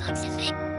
toxic.